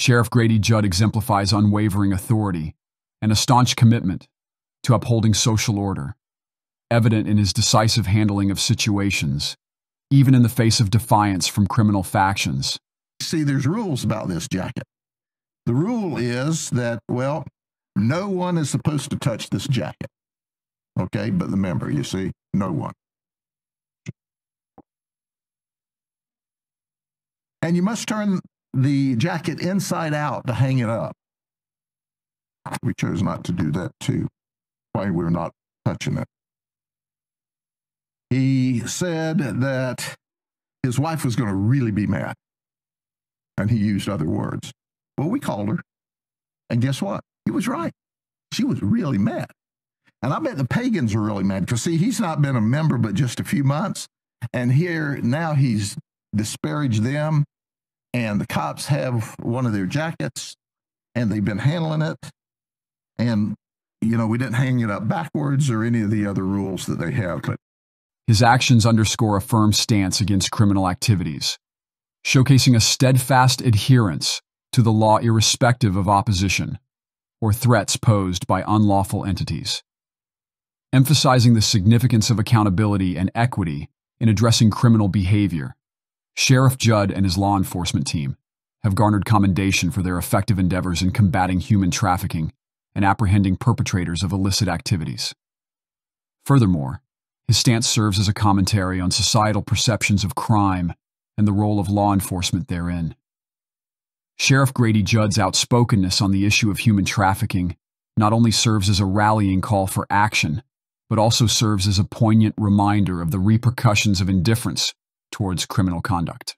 Sheriff Grady Judd exemplifies unwavering authority and a staunch commitment to upholding social order, evident in his decisive handling of situations, even in the face of defiance from criminal factions. See, there's rules about this jacket. The rule is that, well, no one is supposed to touch this jacket. Okay, but the member, you see, no one. And you must turn the jacket inside out to hang it up. We chose not to do that too, why we're not touching it. He said that his wife was going to really be mad. And he used other words. Well, we called her. And guess what? He was right. She was really mad. And I bet the pagans are really mad because, see, he's not been a member but just a few months. And here now he's disparaged them. And the cops have one of their jackets and they've been handling it. And, you know, we didn't hang it up backwards or any of the other rules that they have. But his actions underscore a firm stance against criminal activities, showcasing a steadfast adherence to the law irrespective of opposition or threats posed by unlawful entities. Emphasizing the significance of accountability and equity in addressing criminal behavior, Sheriff Judd and his law enforcement team have garnered commendation for their effective endeavors in combating human trafficking and apprehending perpetrators of illicit activities. Furthermore, his stance serves as a commentary on societal perceptions of crime and the role of law enforcement therein. Sheriff Grady Judd's outspokenness on the issue of human trafficking not only serves as a rallying call for action, but also serves as a poignant reminder of the repercussions of indifference towards criminal conduct.